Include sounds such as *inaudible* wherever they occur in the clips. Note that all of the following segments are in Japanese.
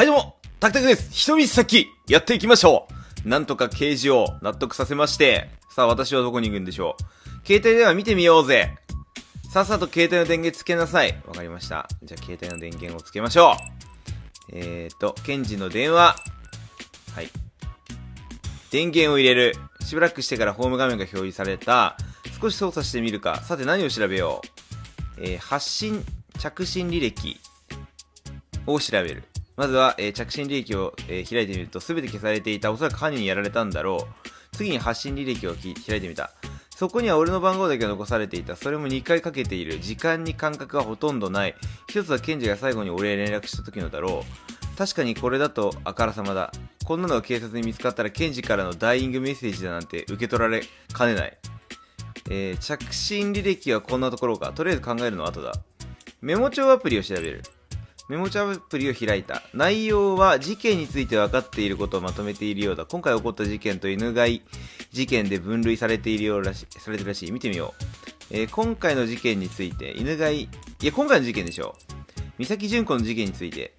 はいどうも、タクタクです。ひとみさき、やっていきましょう。なんとか刑事を納得させまして、さあ私はどこに行くんでしょう。携帯では見てみようぜ。さっさと携帯の電源つけなさい。わかりました。じゃあ携帯の電源をつけましょう。えーと、ケンジの電話。はい。電源を入れる。しばらくしてからホーム画面が表示された。少し操作してみるか。さて何を調べよう。えー発信、着信履歴を調べる。まずは、えー着信履歴を、えー開いてみると、すべて消されていた。おそらく犯人にやられたんだろう。次に発信履歴を開いてみた。そこには俺の番号だけが残されていた。それも2回かけている。時間に感覚がほとんどない。一つはケンジが最後に俺へ連絡した時のだろう。確かにこれだとあからさまだ。こんなのが警察に見つかったらケンジからのダイイングメッセージだなんて受け取られかねない。えー着信履歴はこんなところか。とりあえず考えるのは後だ。メモ帳アプリを調べる。メモ帳アプリを開いた。内容は事件について分かっていることをまとめているようだ。今回起こった事件と犬飼い事件で分類されているようらしされてるらしい。見てみよう。えー今回の事件について、犬飼い、いや、今回の事件でしょう。三崎純子の事件について、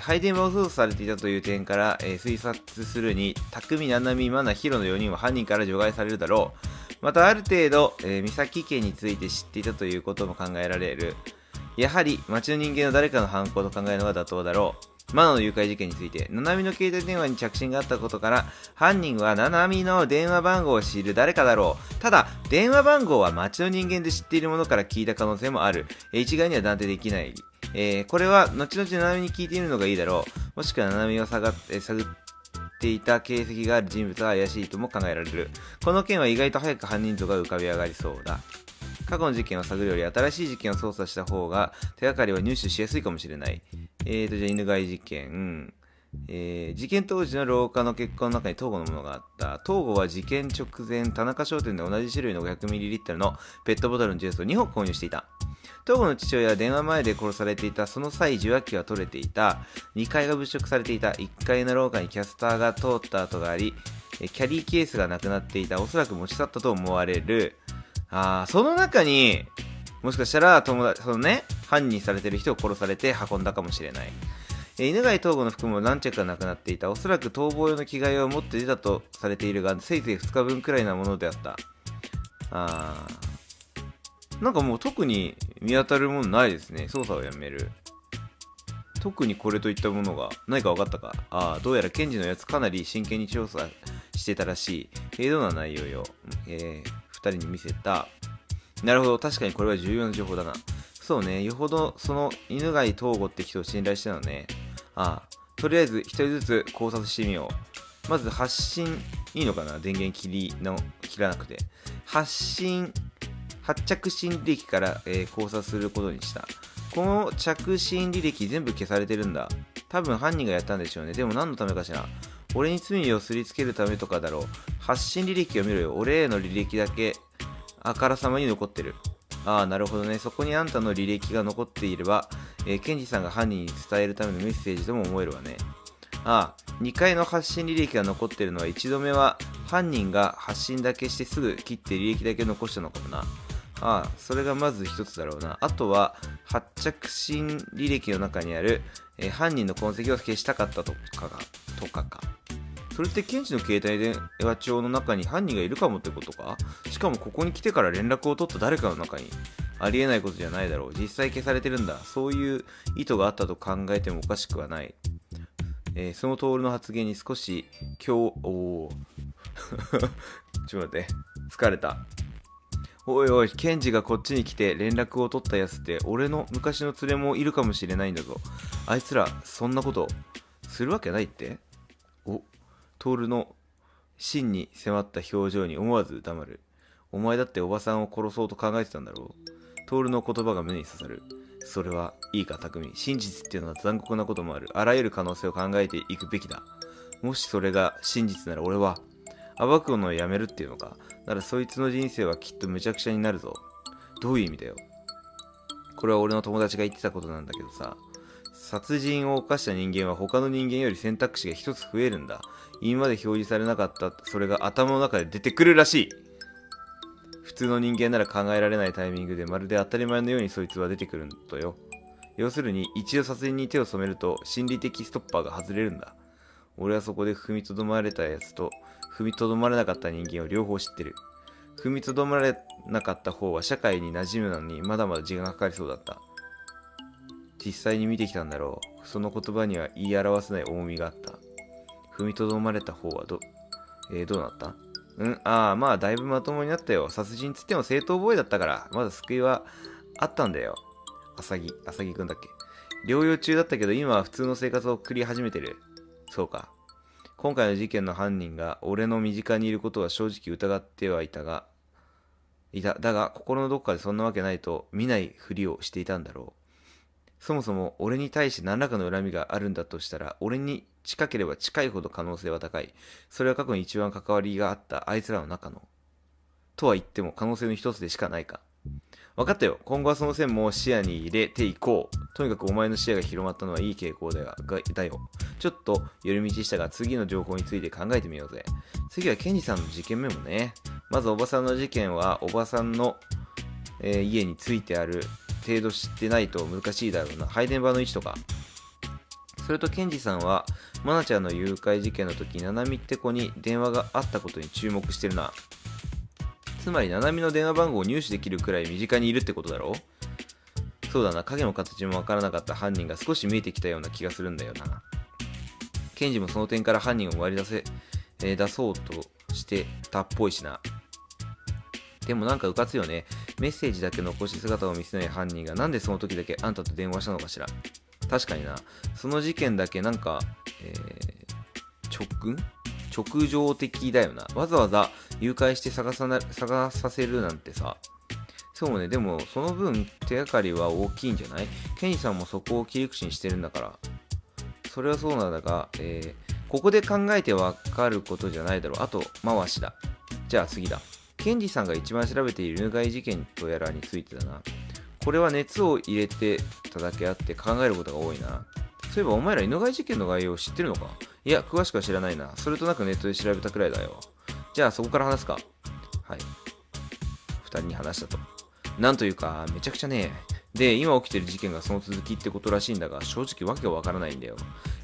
配電盤を操作されていたという点から、えー推察するに、匠、七海、マナ、ヒロの4人は犯人から除外されるだろう。また、ある程度、えー三崎家について知っていたということも考えられる。やはり、町の人間の誰かの犯行と考えるのが妥当だろう。マナの誘拐事件について、七海の携帯電話に着信があったことから、犯人は七海の電話番号を知る誰かだろう。ただ、電話番号は町の人間で知っているものから聞いた可能性もある。一概には断定できない。えーこれは、後々七海に聞いてみるのがいいだろう。もしくは七海を探って、探っていた形跡がある人物は怪しいとも考えられる。この件は意外と早く犯人像が浮かび上がりそうだ。過去の事件を探るより新しい事件を捜査した方が手がかりは入手しやすいかもしれない。えーと、じゃあ犬飼い事件。えー事件当時の廊下の血痕の中に東郷のものがあった。東郷は事件直前、田中商店で同じ種類の 500ml のペットボトルのジュースを2本購入していた。東郷の父親は電話前で殺されていた。その際、受話器は取れていた。2階が物色されていた。1階の廊下にキャスターが通った跡があり、キャリーケースがなくなっていた。おそらく持ち去ったと思われる。あー、その中に、もしかしたら友達、そのね、犯人されてる人を殺されて運んだかもしれない。え犬飼東郷の服も何着かなくなっていた。おそらく逃亡用の着替えを持って出たとされているが、せいぜい2日分くらいなものであった。あー。なんかもう特に見当たるものないですね。操作をやめる。特にこれといったものが何か分かったかああ、どうやら検事のやつかなり真剣に調査してたらしい。えー、どんな内容よ。えー、人に見せた。なるほど、確かにこれは重要な情報だな。そうね、よほどその犬飼東郷って人を信頼してたのね。ああ、とりあえず一人ずつ考察してみよう。まず発信、いいのかな？電源切りの、切らなくて。発信、発着信履歴から、えー考察することにした。この着信履歴全部消されてるんだ。多分犯人がやったんでしょうね。でも何のためかしら。俺に罪をすりつけるためとかだろう。発信履歴を見ろよ。俺への履歴だけ、あからさまに残ってる。ああ、なるほどね。そこにあんたの履歴が残っていれば、えー、ケンジさんが犯人に伝えるためのメッセージとも思えるわね。ああ、2回の発信履歴が残ってるのは1度目は犯人が発信だけしてすぐ切って履歴だけ残したのかもな。ああ、それがまず一つだろうな。あとは、発着信履歴の中にある、えー犯人の痕跡を消したかったとかが、とかか。それって検事の携帯電話帳の中に犯人がいるかもってことか？しかもここに来てから連絡を取った誰かの中に？ありえないことじゃないだろう。実際消されてるんだ。そういう意図があったと考えてもおかしくはない。えーその徹の発言に少し今日、おー *laughs* ちょっと待って。疲れた。おいおい、ケンジがこっちに来て連絡を取ったやつって、俺の昔の連れもいるかもしれないんだぞ。あいつら、そんなこと、するわけないって、トールの真に迫った表情に思わず黙る。お前だっておばさんを殺そうと考えてたんだろう。トールの言葉が胸に刺さる。それはいいか、匠。真実っていうのは残酷なこともある。あらゆる可能性を考えていくべきだ。もしそれが真実なら俺は、暴くのをやめるっていうのか。ならそいつの人生はきっとむちゃくちゃになるぞ。どういう意味だよ。これは俺の友達が言ってたことなんだけどさ。殺人を犯した人間は他の人間より選択肢が一つ増えるんだ。今まで表示されなかった、それが頭の中で出てくるらしい。普通の人間なら考えられないタイミングでまるで当たり前のようにそいつは出てくるんとよ。要するに、一度殺人に手を染めると、心理的ストッパーが外れるんだ。俺はそこで踏みとどまれたやつと、踏みとどまれなかった人間を両方知ってる。踏みとどまれなかった方は社会に馴染むのにまだまだ時間がかかりそうだった。実際に見てきたんだろう。その言葉には言い表せない重みがあった。踏みとどまれた方はど、えー、どうなった？うん？ああ、まあだいぶまともになったよ。殺人つっても正当防衛だったから、まだ救いはあったんだよ。あさぎ、あさぎくんだっけ？療養中だったけど今は普通の生活を送り始めてる。そうか。今回の事件の犯人が俺の身近にいることは正直疑ってはいたが、いた。だが、心のどこかでそんなわけないと見ないふりをしていたんだろう。そもそも俺に対して何らかの恨みがあるんだとしたら、俺に近ければ近いほど可能性は高い。それは過去に一番関わりがあったあいつらの中の。とは言っても可能性の一つでしかないか。分かったよ。今後はその線も視野に入れていこう。とにかくお前の視野が広まったのはいい傾向だがだよ。ちょっと寄り道したが次の情報について考えてみようぜ。次はケンジさんの事件メモね。まずおばさんの事件はおばさんの、えー、家についてある程度知ってないと難しいだろうな。配電盤の位置とか。それとケンジさんは、マナちゃんの誘拐事件の時、ナナミって子に電話があったことに注目してるな。つまり、ナナミの電話番号を入手できるくらい身近にいるってことだろそうだな、影の形もわからなかった犯人が少し見えてきたような気がするんだよな。ケンジもその点から犯人を割り出せ、えー、出そうとしてたっぽいしな。でもなんかうかつよね。メッセージだけ残し姿を見せない犯人がなんでその時だけあんたと電話したのかしら？確かにな。その事件だけなんか、えー、直、直情的だよな。わざわざ誘拐して探さな、探させるなんてさ。そうね、でもその分手がかりは大きいんじゃない？ケニーさんもそこを切り口にしてるんだから。それはそうなんだが、えー、ここで考えてわかることじゃないだろう。あと、回しだ。じゃあ次だ。ケンジさんが一番調べている犬飼事件とやらについてだな。これは熱を入れてただけあって考えることが多いな。そういえばお前ら犬飼事件の概要を知ってるのか？いや、詳しくは知らないな。それとなくネットで調べたくらいだよ。じゃあそこから話すか。はい。二人に話したと。なんというか、めちゃくちゃね。で、今起きてる事件がその続きってことらしいんだが、正直わけがわからないんだよ。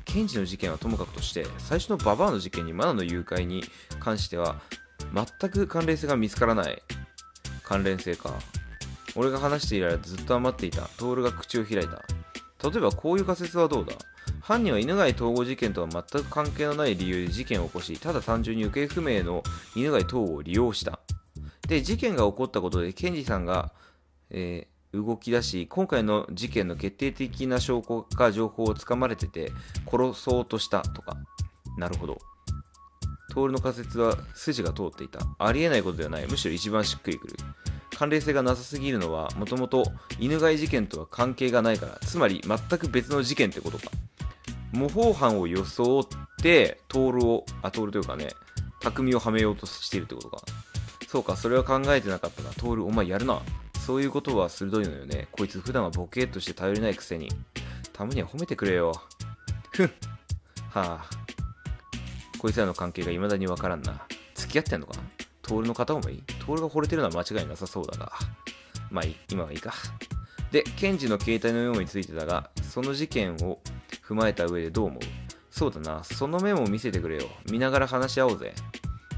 ケンジの事件はともかくとして、最初のババアの事件にマナの誘拐に関しては、全く関連性が見つからない。関連性か。俺が話している間ずっと余っていた。トールが口を開いた。例えばこういう仮説はどうだ？犯人は犬飼統合事件とは全く関係のない理由で事件を起こし、ただ単純に行方不明の犬飼統合を利用した。で、事件が起こったことで、ケンジさんが、えー、動き出し、今回の事件の決定的な証拠か情報をつかまれてて、殺そうとしたとか。なるほど。トールの仮説は筋が通っていた。ありえないことではない。むしろ一番しっくりくる。関連性がなさすぎるのは、もともと犬飼事件とは関係がないから、つまり全く別の事件ってことか。模倣犯を装って、トールを、あ、トールというかね、匠をはめようとしているってことか。そうか、それは考えてなかったな。トール、お前やるな。そういうことは鋭いのよね。こいつ普段はボケっとして頼りないくせに。たまには褒めてくれよ。ふん。はあ。こいつらの関係が未だにわからんな。付き合ってんのか？なトールの片思い？トールが惚れてるのは間違いなさそうだが。まあいい今はいいか。で、ケンジの携帯のメモについてだが、その事件を踏まえた上でどう思う？そうだな、そのメモを見せてくれよ。見ながら話し合おうぜ。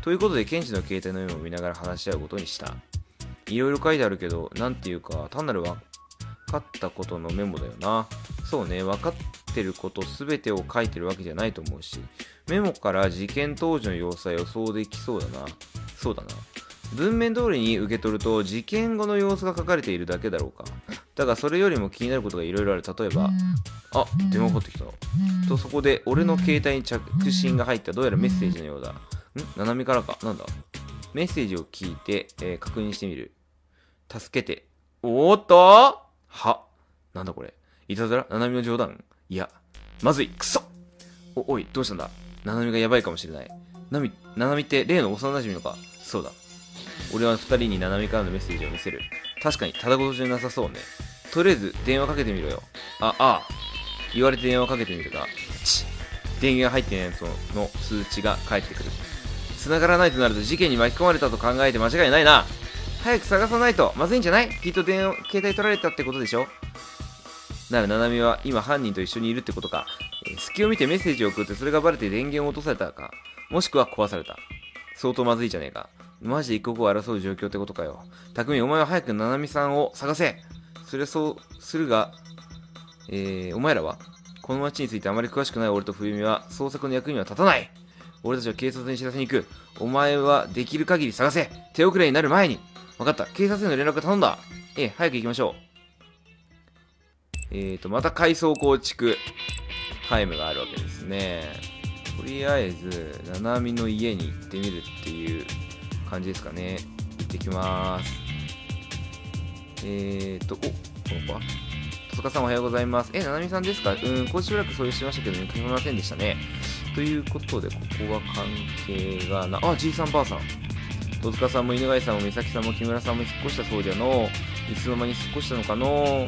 ということで、ケンジの携帯のメモを見ながら話し合うことにした。いろいろ書いてあるけど、なんていうか、単なる分かったことのメモだよな。そうね、分かってること全てを書いてるわけじゃないと思うし、メモから事件当時の様子は予想できそうだな。そうだな。文面通りに受け取ると事件後の様子が書かれているだけだろうか。だがそれよりも気になることがいろいろある。例えば、あ、電話かかってきた。とそこで俺の携帯に着信が入ったどうやらメッセージのようだ。ん？ななみからか。なんだ？メッセージを聞いて、えー、確認してみる。助けて。おーっと？は？なんだこれ。いたずら？ななみの冗談？いや。まずい。くそお、おい、どうしたんだ？ななみがやばいかもしれない。なみ、ななみって例の幼馴染のか？そうだ。俺は二人にななみからのメッセージを見せる。確かに、ただごとじゃなさそうね。とりあえず、電話かけてみろよ。あ、ああ。言われて電話かけてみるが、チ電源が入ってないやつの通知が返ってくる。繋がらないとなると事件に巻き込まれたと考えて間違いないな。早く探さないとまずいんじゃない？きっと電話、携帯取られたってことでしょ？なら、ななみは今犯人と一緒にいるってことか。隙を見てメッセージを送ってそれがバレて電源を落とされたか。もしくは壊された。相当まずいじゃねえか。マジで一刻を争う状況ってことかよ。匠、お前は早くななみさんを探せそれはそうするが、えー、お前らはこの街についてあまり詳しくない俺と冬美は捜索の役には立たない俺たちは警察に知らせに行く。お前はできる限り探せ手遅れになる前に分かった。警察への連絡頼んだ。ええ、早く行きましょう。えーと、また階層構築タイムがあるわけですね。とりあえず、ななみの家に行ってみるっていう感じですかね。行ってきます。えーと、お、この子は？戸塚さんおはようございます。え、ななみさんですか？うん、こうしばらくそういうしてましたけど、見かけませんでしたね。ということで、ここは関係がな、あ、じいさんばあさん。戸塚さんも犬飼さんも美咲さんも木村さんも引っ越したそうじゃのいつの間に引っ越したのかの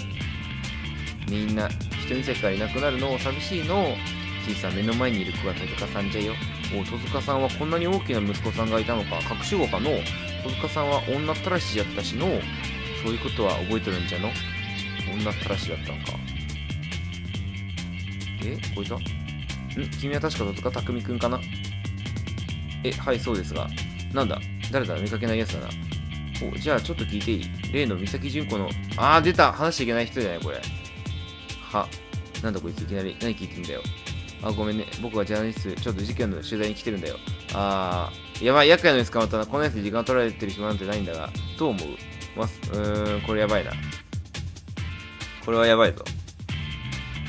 みんな人岬からいなくなるの寂しいの。じいさん目の前にいる子が戸塚さんじゃよお戸塚さんはこんなに大きな息子さんがいたのか。隠し子かの。戸塚さんは女ったらしやったしのそういうことは覚えてるんじゃの？女ったらしだったのか。え？こいつはん？君は確か戸塚匠くんかな？えはいそうですが。なんだ？誰だ？見かけないやつだな。お、じゃあちょっと聞いていい？例の三崎純子の、あー出た！話しちゃいけない人じゃないこれ。は、なんだこいついきなり何聞いてんだよ。あ、ごめんね。僕はジャーナリスト、ちょっと事件の取材に来てるんだよ。あー、やばい、厄介なやつ捕まったな。このやつに時間取られてる暇なんてないんだが、どう思う？ます、うーん、これやばいな。これはやばいぞ。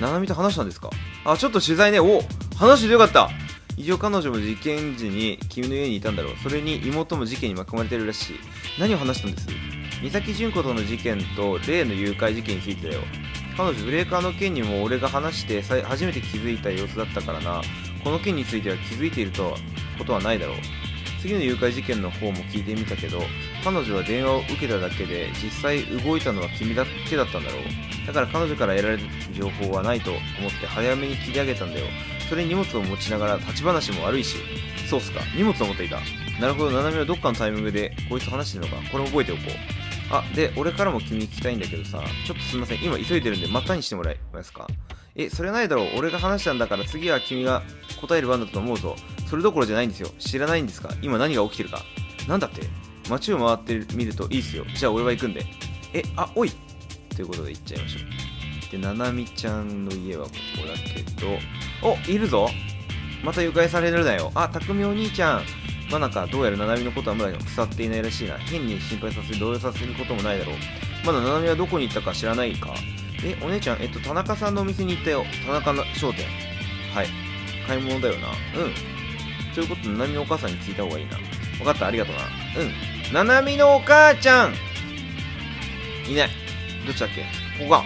ななみと話したんですか？あ、ちょっと取材ね。お話してよかった一応彼女も事件時に君の家にいたんだろう。それに妹も事件に巻き込まれてるらしい。何を話したんです？三崎純子との事件と例の誘拐事件についてだよ。彼女ブレーカーの件にも俺が話して初めて気づいた様子だったからな。この件については気づいているとはことはないだろう。次の誘拐事件の方も聞いてみたけど、彼女は電話を受けただけで、実際動いたのは君だけだったんだろう。だから彼女から得られる情報はないと思って早めに切り上げたんだよ。それに荷物を持ちながら立ち話も悪いし。そうっすか。荷物を持っていた。なるほど、ななみはどっかのタイミングでこいつと話してるのか。これ覚えておこう。あ、で、俺からも君に聞きたいんだけどさ、ちょっとすみません。今急いでるんで、またにしてもらえますか？え、それないだろう。俺が話したんだから次は君が答える番だと思うぞ。それどころじゃないんですよ。知らないんですか？今何が起きてるか。なんだって？街を回ってみるといいっすよ。じゃあ俺は行くんで。え、あ、おいということで行っちゃいましょう。で、ななみちゃんの家はここだけど、お、いるぞまた誘拐されるなよ。あ、たくみお兄ちゃん。まなか、どうやらななみのことはまだ腐っていないらしいな。変に心配させ、動揺させることもないだろう。まだななみはどこに行ったか知らないかえ、お姉ちゃん、えっと、田中さんのお店に行ったよ。田中の商店。はい。買い物だよな。うん。ということで、ななみのお母さんに聞いた方がいいな。わかった、ありがとうな。うん。ななみのお母ちゃんいない。どっちだっけ？ここか。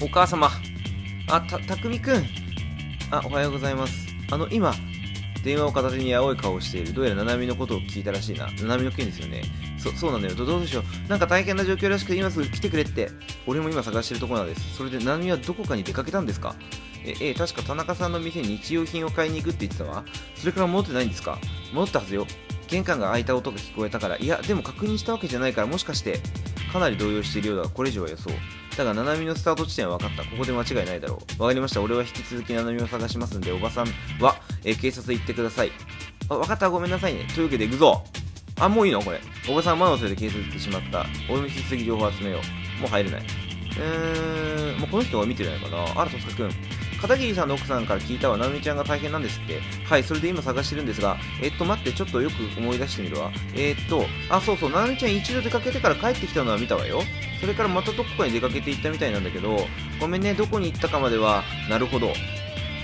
お母様。あ、た、たくみくん。あ、おはようございます。あの、今、電話を片手に青い顔をしている。どうやらななみのことを聞いたらしいな。ななみの件ですよね。そ、そうなんだよ。どどうしよう。なんか大変な状況らしくて今すぐ来てくれって。俺も今探してるところなんです。それで、ななみはどこかに出かけたんですか？え、え、確か田中さんの店に日用品を買いに行くって言ってたわ。それから戻ってないんですか？戻ったはずよ。玄関が開いた音が聞こえたから、いや、でも確認したわけじゃないから、もしかして、かなり動揺しているようだが、これ以上は予想。だが、ななみのスタート地点は分かった。ここで間違いないだろう。わかりました。俺は引き続きななみを探しますんで、おばさんは、え警察行ってください。あ、分かった。ごめんなさいね。というわけで行くぞ。あ、もういいの？これ。おばさん、魔のせいで警察行ってしまった。俺も引き続き情報集めよう。もう入れない。うーん、もうこの人が見てないかな。あら、とさくん。片桐さんの奥さんから聞いたわ、ななみちゃんが大変なんですって。はい、それで今探してるんですが、えっと、待って、ちょっとよく思い出してみるわ。えーっと、あ、そうそう、ななみちゃん一度出かけてから帰ってきたのは見たわよ。それからまたどこかに出かけて行ったみたいなんだけど、ごめんね、どこに行ったかまでは、なるほど。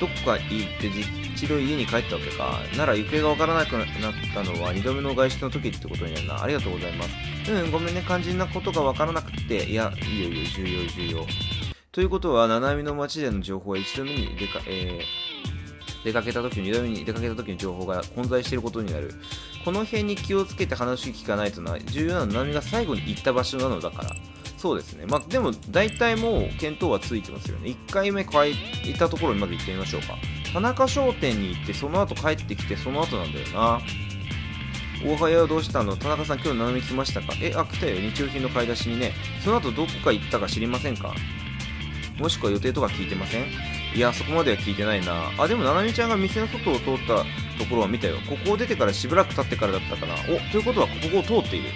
どこか行って一度家に帰ったわけか。なら行方がわからなくなったのは二度目の外出の時ってことになるな。ありがとうございます。うん、ごめんね、肝心なことがわからなくて。いや、いいよいいよ、重要重要。ということは、七海の町での情報は一度目に出か、えー、出かけた時に、二度目に出かけた時の情報が混在していることになる。この辺に気をつけて話聞かないとな、重要なのは七海が最後に行った場所なのだから。そうですね。まあ、でも、大体もう、見当はついてますよね。1回目帰ったところにまで行ってみましょうか。田中商店に行って、その後帰ってきて、その後なんだよな。大早はどうしたの？田中さん、今日七海来ましたか？え、あ、来たよ。日用品の買い出しにね。その後どこか行ったか知りませんか？もしくは予定とか聞いてません？いや、そこまでは聞いてないな。あ、でも、ななみちゃんが店の外を通ったところは見たよ。ここを出てからしばらく経ってからだったかな。お、ということはここを通っている。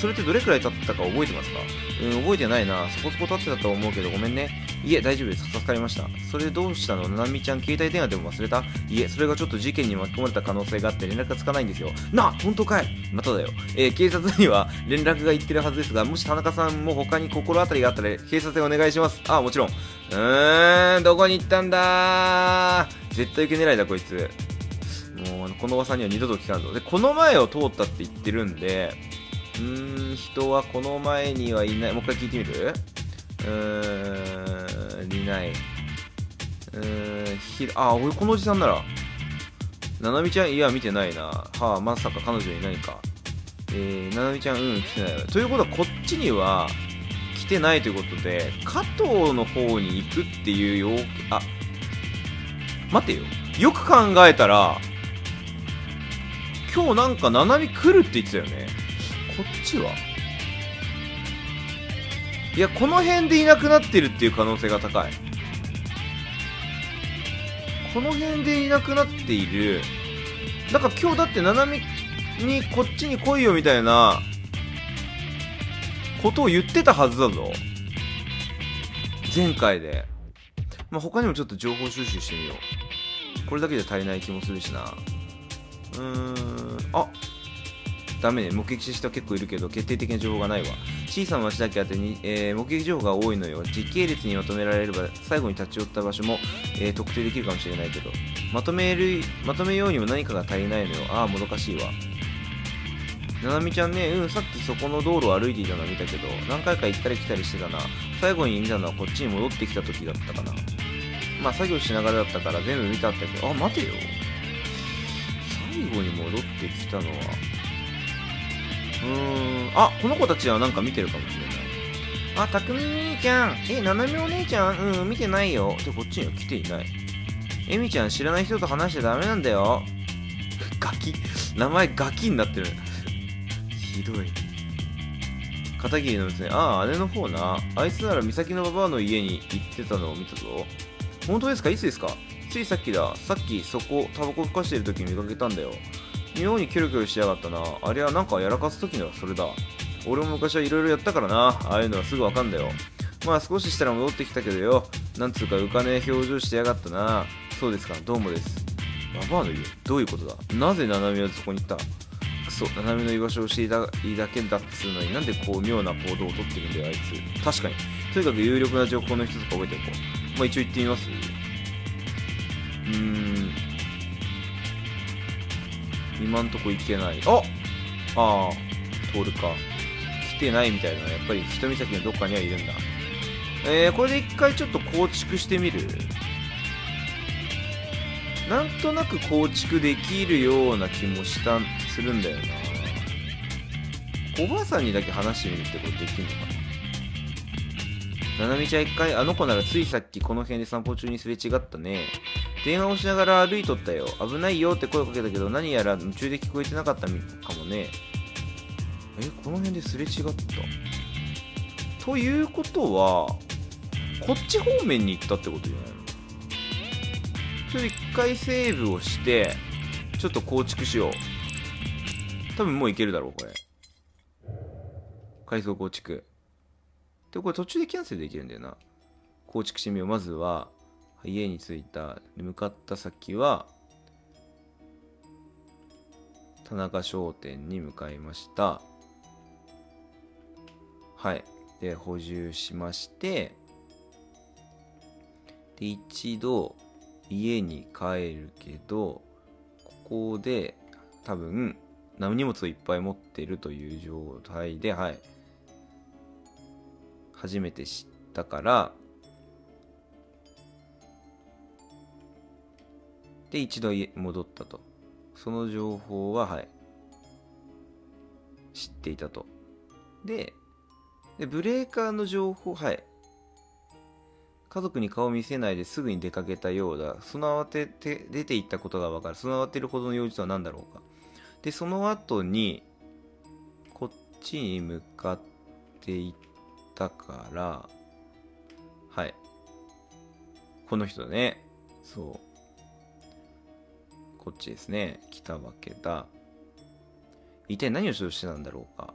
それってどれくらい経ってたか覚えてますか？うん、覚えてないな。そこそこ経ってたと思うけど、ごめんね。いえ、大丈夫です。助かりました。それでどうしたの？ななみちゃん、携帯電話でも忘れた？いえ、それがちょっと事件に巻き込まれた可能性があって連絡がつかないんですよ。な本当かいまただよ。えー、警察には連絡が行ってるはずですが、もし田中さんも他に心当たりがあったら、警察にお願いします。あ、もちろん。うーん、どこに行ったんだ？絶対受け狙いだ、こいつ。もう、このおばさんには二度と聞かんぞ。で、この前を通ったって言ってるんで、ーん、人はこの前にはいない。もう一回聞いてみる？うーん、いない。うーん、ひあ、俺このおじさんなら。ななみちゃん、いや、見てないな。はあ、まさか彼女に何か。えー、ななみちゃん、うん、来てないわ。ということは、こっちには来てないということで、加藤の方に行くっていうよあ、待てよ。よく考えたら、今日なんか、ななみ来るって言ってたよね。こっちは？いや、この辺でいなくなってるっていう可能性が高い。この辺でいなくなっている。なんか今日だって、ななみにこっちに来いよみたいなことを言ってたはずだぞ。前回で。まあ、他にもちょっと情報収集してみよう。これだけじゃ足りない気もするしな。うーん、あダメね。目撃した人は結構いるけど、決定的な情報がないわ。小さな町だけあってに、えー、目撃情報が多いのよ。時系列にまとめられれば、最後に立ち寄った場所も、えー、特定できるかもしれないけど、まとめる、まとめようにも何かが足りないのよ。ああ、もどかしいわ。ななみちゃんね、うん、さっきそこの道路を歩いていたのは見たけど、何回か行ったり来たりしてたな。最後に見たのはこっちに戻ってきた時だったかな。まあ、作業しながらだったから全部見たったけど、あ、待てよ。最後に戻ってきたのは、ーん。あ、この子たちはなんか見てるかもしれない。あ、たくみ兄ちゃん。え、ななみお姉ちゃん？うん、見てないよ。で、こっちには来ていない。えみちゃん、知らない人と話しちゃダメなんだよ。*laughs* ガキ。名前ガキになってる。ひどい。片桐のですね。ああ、姉の方な。あいつなら美咲のババアの家に行ってたのを見たぞ。本当ですか？いつですか？ついさっきだ。さっきそこ、タバコふかしてる時に見かけたんだよ。妙にキョロキョロしやがったな。あれはなんかやらかす時のはそれだ。俺も昔はいろいろやったからな。ああいうのはすぐわかんだよ。まあ少ししたら戻ってきたけどよ。なんつうか浮かねえ表情してやがったな。そうですか、どうもです。ババアの家どういうことだ？なぜナナミはそこに行った？クソ、ナナミの居場所を知りたいだけだっつうのになんでこう妙な行動をとってるんだよ、あいつ。確かに。とにかく有力な情報の一つか覚えておこう。まあ一応言ってみます？うーん。今んとこ行けない。あああ、通るか。来てないみたいなやっぱり人岬のどっかにはいるんだ。えー、これで一回ちょっと構築してみるなんとなく構築できるような気もした、するんだよな。おばあさんにだけ話してみるってことできるのかなななみちゃん一回、あの子ならついさっきこの辺で散歩中にすれ違ったね。電話をしながら歩いとったよ。危ないよって声をかけたけど、何やら夢中で聞こえてなかったかもね。え、この辺ですれ違ったということは、こっち方面に行ったってことじゃないの？ちょっと一回セーブをして、ちょっと構築しよう。多分もういけるだろう、これ。階層構築。で、これ途中でキャンセルできるんだよな。構築してみよう。まずは、家に着いた。向かった先は、田中商店に向かいました。はい。で、補充しまして、で、一度、家に帰るけど、ここで、多分、荷物をいっぱい持ってるという状態で、はい。初めて知ったから、で、一度戻ったと。その情報は、はい。知っていたと。で、でブレーカーの情報、はい。家族に顔を見せないですぐに出かけたようだ。その慌てて出て行ったことがわかる。その慌てるほどの用事とは何だろうか。で、その後に、こっちに向かっていったから、はい。この人ね。そう。こっちですね。来たわけだ。一体何をしようとしてたんだろうか。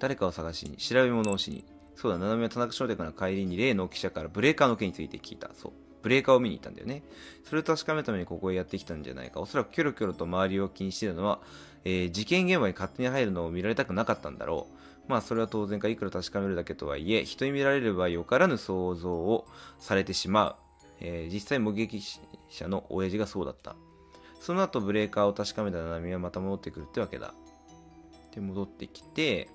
誰かを探しに、調べ物をしに。そうだ、七海は田中商店から帰りに例の記者からブレーカーの件について聞いた。そう。ブレーカーを見に行ったんだよね。それを確かめるためにここへやってきたんじゃないか。おそらくキョロキョロと周りを気にしているのは、えー、事件現場に勝手に入るのを見られたくなかったんだろう。まあそれは当然か、いくら確かめるだけとはいえ、人に見られればよからぬ想像をされてしまう。えー、実際目撃者の親父がそうだった。その後ブレーカーを確かめた七海はまた戻ってくるってわけだ。で、戻ってきて、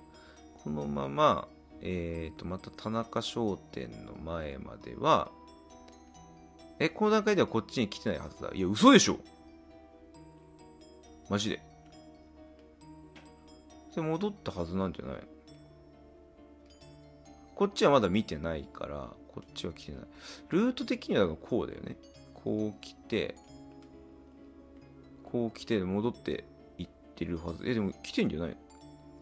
このまま、えっ、ー、と、また田中商店の前までは、え、この段階ではこっちに来てないはずだ。いや、嘘でしょマジで。で、戻ったはずなんじゃないこっちはまだ見てないから、こっちは来てない。ルート的にはこうだよね。こう来て、こう来て、戻って行ってるはず。え、でも来てんじゃない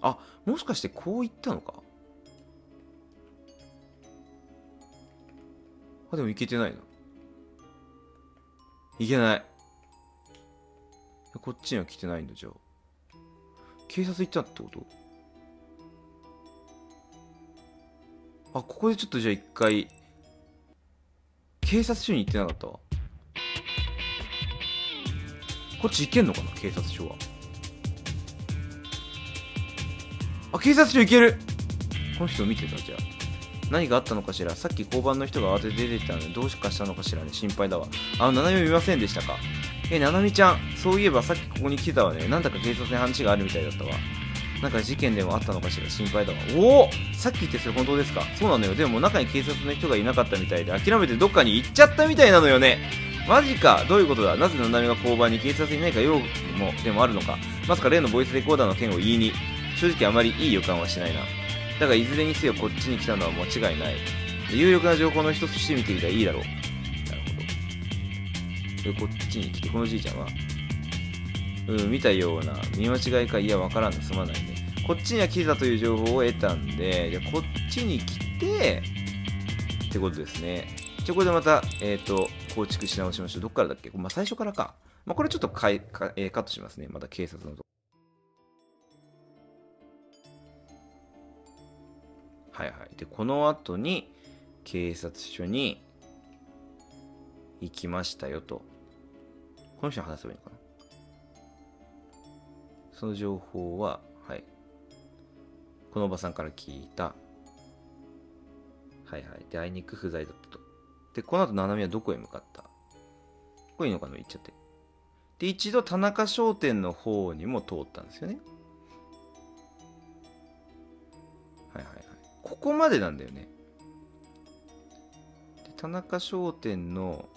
あ、もしかしてこう行ったのか？あ、でも行けてないな。いけない。こっちには来てないんだ、じゃあ。警察行ったってこと？あ、ここでちょっとじゃあ一回、警察署に行ってなかったわ。こっち行けんのかな警察署は。あ、警察署行けるこの人見てたじゃあ。何があったのかしらさっき交番の人が慌てて出てたのでどうしかしたのかしらね心配だわ。あ、七海見ませんでしたかえ、七海ちゃん、そういえばさっきここに来てたわね。なんだか警察に話があるみたいだったわ。なんか事件でもあったのかしら心配だわ。おおさっき言ってそれ本当ですかそうなのよ。でも中に警察の人がいなかったみたいで諦めてどっかに行っちゃったみたいなのよね。マジかどういうことだ？なぜ七海が交番に警察に何か用もでもあるのかまさか例のボイスレコーダーの件を言いに正直あまりいい予感はしないな。だがいずれにせよこっちに来たのは間違いない。有力な情報の一つとして見てみたらいいだろう。なるほど。で、こっちに来て、このじいちゃんは、うん、見たような、見間違いか、いや、わからんの、すまないね。こっちには来てたという情報を得たんで、じゃこっちに来て、ってことですね。じゃこれでまた、えっ、ー、と、構築し直しましょう。どっからだっけ？まあ、最初からか。まあ、これちょっとかいか、えー、カットしますね。また警察のとはいはい。で、この後に、警察署に行きましたよと。この人に話せばいいのかな？その情報は、はい。このおばさんから聞いた。はいはい。で、あいにく不在だった。で、この後、七海はどこへ向かった？これいいのかな言っちゃって。で、一度田中商店の方にも通ったんですよね。はいはいはい。ここまでなんだよね。で田中商店の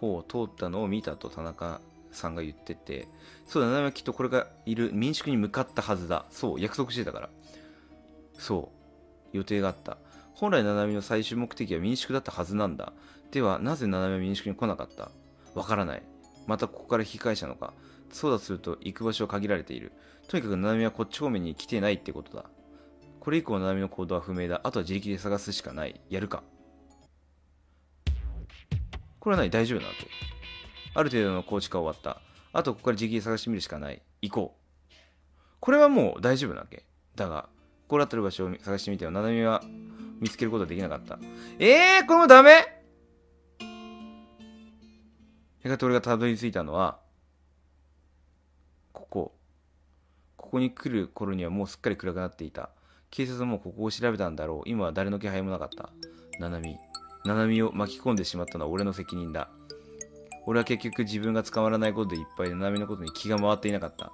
方を通ったのを見たと田中さんが言ってて、そうだ、七海はきっとこれがいる民宿に向かったはずだ。そう、約束してたから。そう、予定があった。本来七海の最終目的は民宿だったはずなんだ。では、なぜ七海は民宿に来なかった？わからない。またここから引き返したのか？そうだすると行く場所は限られている。とにかく七海はこっち方面に来てないってことだ。これ以降七海の行動は不明だ。あとは自力で探すしかない。やるか。これは何大丈夫なわけある程度の構築が終わった。あとここから自力で探してみるしかない。行こう。これはもう大丈夫なわけだが、心当たる場所を探してみては、七海は見つけることができなかった。えー、これもダメ？やがて俺がたどり着いたのは、ここ。ここに来る頃にはもうすっかり暗くなっていた。警察もここを調べたんだろう。今は誰の気配もなかった。七海。七海を巻き込んでしまったのは俺の責任だ。俺は結局自分が捕まらないことでいっぱいで七海のことに気が回っていなかった。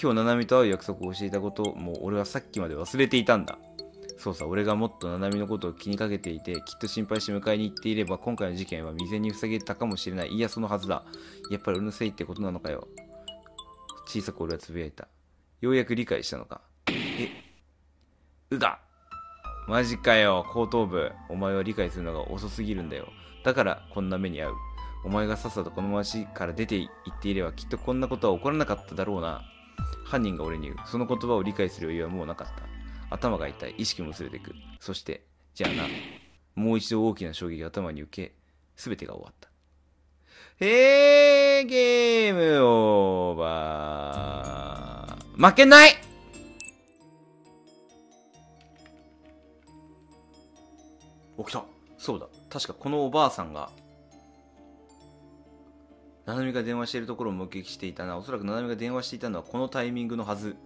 今日七海と会う約束をしていたことも俺はさっきまで忘れていたんだ。そうさ、俺がもっと七海のことを気にかけていて、きっと心配して迎えに行っていれば、今回の事件は未然に防げたかもしれない。いや、そのはずだ。やっぱり俺のせいってことなのかよ。小さく俺はつぶやいた。ようやく理解したのか。え、うがマジかよ、後頭部。お前は理解するのが遅すぎるんだよ。だから、こんな目に遭う。お前がさっさとこの街から出て行っていれば、きっとこんなことは起こらなかっただろうな。犯人が俺に言う。その言葉を理解する余裕はもうなかった。頭が痛い。意識も薄れていく。そして、じゃあな。もう一度大きな衝撃が頭に受け、すべてが終わった。え、ゲームオーバー。負けない起きた。そうだ。確かこのおばあさんが、ななみが電話しているところを目撃していたな。おそらくななみが電話していたのはこのタイミングのはず。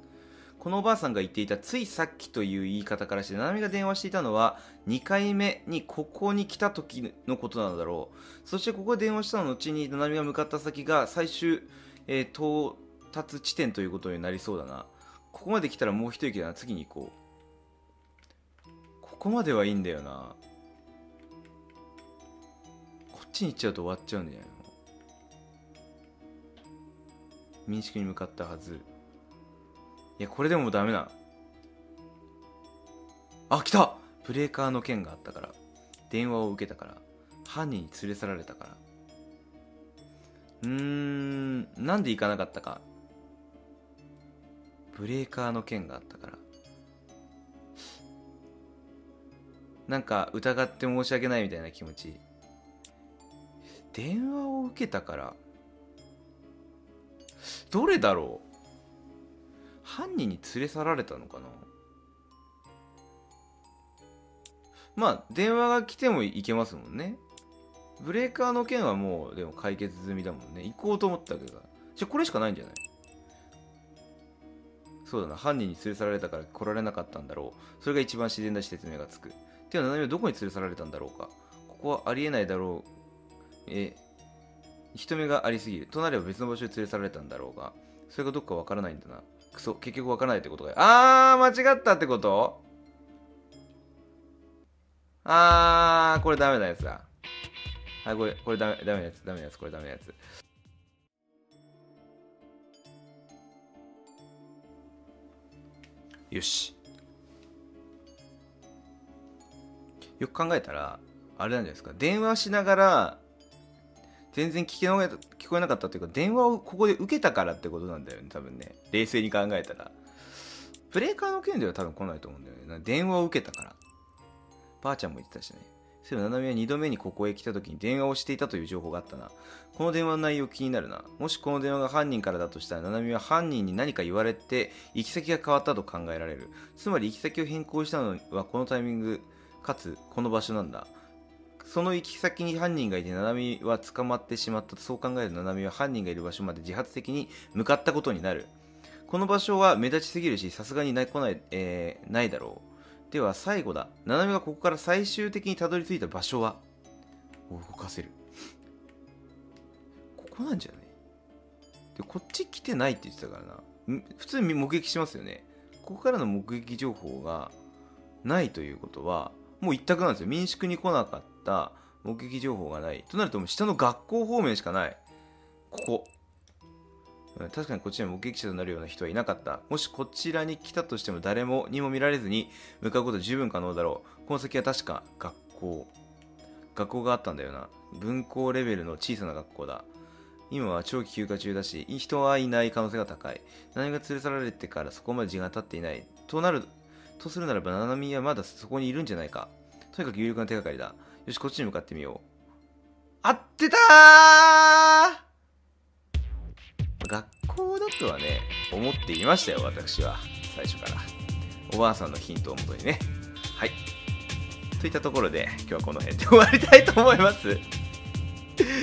このおばあさんが言っていたついさっきという言い方からして、ななみが電話していたのは2回目にここに来た時のことなんだろう。そしてここで電話したの後にななみが向かった先が最終、えー、到達地点ということになりそうだな。ここまで来たらもう一息だな。次に行こう。ここまではいいんだよな。こっちに行っちゃうと終わっちゃうんじゃないの？民宿に向かったはず。いや、これでもダメな。あ、来たブレーカーの件があったから。電話を受けたから。犯人に連れ去られたから。うーん、なんで行かなかったか。ブレーカーの件があったから。なんか疑って申し訳ないみたいな気持ち。電話を受けたから。どれだろう？犯人に連れ去られたのかな？まあ電話が来ても行けますもんね。ブレーカーの件はもうでも解決済みだもんね。行こうと思ったけど。じゃこれしかないんじゃない？そうだな。犯人に連れ去られたから来られなかったんだろう。それが一番自然だし説明がつく。ては七海はどこに連れ去られたんだろうか。ここはありえないだろう。え人目がありすぎる。となれば別の場所に連れ去られたんだろうが。それがどっかわからないんだな。くそ結局わからないってことがあー間違ったってこと？あーこれダメなやつだ。はいこれこれダメダメなやつダメなやつこれダメなやつ。よし。よく考えたらあれなんじゃないですか。電話しながら全然聞こえ聞こえなかったっていうか電話をここで受けたからってことなんだよね多分ね冷静に考えたらブレーカーの件では多分来ないと思うんだよね電話を受けたからばあちゃんも言ってたしねそういえば、ななみは2度目にここへ来た時に電話をしていたという情報があったな。この電話の内容気になるな。もしこの電話が犯人からだとしたら、ななみは犯人に何か言われて、行き先が変わったと考えられる。つまり行き先を変更したのはこのタイミング、かつこの場所なんだ。その行き先に犯人がいて、ななみは捕まってしまったとそう考えるななみは犯人がいる場所まで自発的に向かったことになる。この場所は目立ちすぎるし、さすがにない来ない、えー、ないだろう。では最後だ。ななみがここから最終的にたどり着いた場所は？動かせる。ここなんじゃない？で、こっち来てないって言ってたからな。普通に目撃しますよね。ここからの目撃情報がないということは、もう一択なんですよ。民宿に来なかったた目撃情報がない。となるともう下の学校方面しかない。ここ。確かにこっちに目撃者となるような人はいなかった。もしこちらに来たとしても誰もにも見られずに向かうこと十分可能だろう。この先は確か学校。学校があったんだよな。分校レベルの小さな学校だ。今は長期休暇中だし、人はいない可能性が高い。何が連れ去られてからそこまで時間が経っていない。となる、とするならば、ナナミはまだそこにいるんじゃないか。とにかく有力な手がかりだ。よし、こっちに向かってみよう。合ってたー学校だとはね、思っていましたよ、私は。最初から。おばあさんのヒントをもとにね。はい。といったところで、今日はこの辺で終わりたいと思います。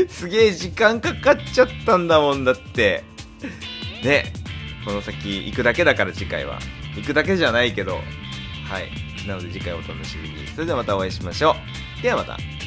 すげえ時間かかっちゃったんだもんだって。で、この先行くだけだから次回は。行くだけじゃないけど、はい。なので次回お楽しみに。それではまたお会いしましょう。ではまた。